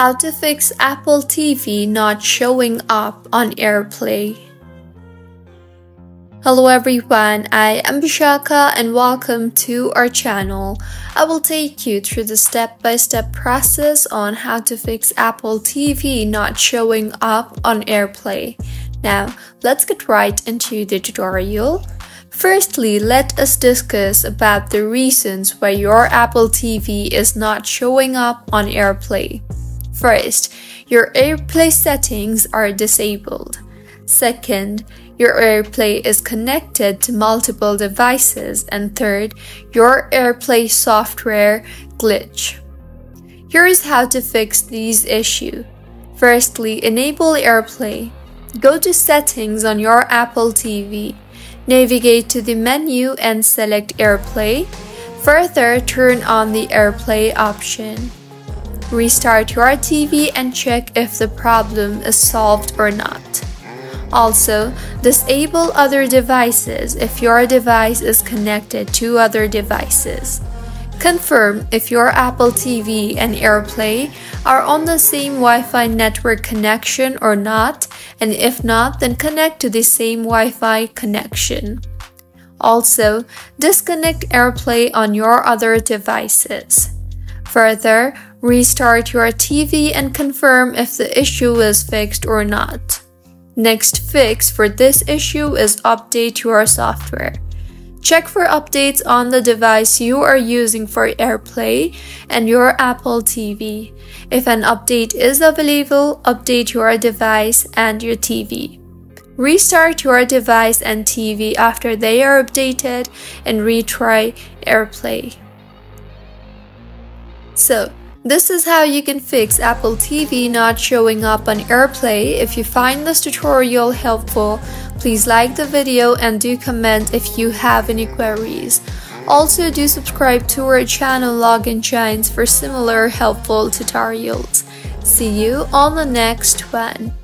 How to fix Apple TV not showing up on AirPlay. Hello everyone, I am Bishaka and welcome to our channel. I will take you through the step-by-step -step process on how to fix Apple TV not showing up on AirPlay. Now, let's get right into the tutorial. Firstly, let us discuss about the reasons why your Apple TV is not showing up on AirPlay. First, your AirPlay settings are disabled. Second, your AirPlay is connected to multiple devices. And third, your AirPlay software glitch. Here is how to fix these issues. Firstly, enable AirPlay. Go to Settings on your Apple TV. Navigate to the menu and select AirPlay. Further, turn on the AirPlay option. Restart your TV and check if the problem is solved or not. Also, disable other devices if your device is connected to other devices. Confirm if your Apple TV and AirPlay are on the same Wi-Fi network connection or not, and if not, then connect to the same Wi-Fi connection. Also, disconnect AirPlay on your other devices. Further, restart your TV and confirm if the issue is fixed or not. Next fix for this issue is update your software. Check for updates on the device you are using for AirPlay and your Apple TV. If an update is available, update your device and your TV. Restart your device and TV after they are updated and retry AirPlay. So, this is how you can fix Apple TV not showing up on AirPlay. If you find this tutorial helpful, please like the video and do comment if you have any queries. Also do subscribe to our channel Login Giants for similar helpful tutorials. See you on the next one.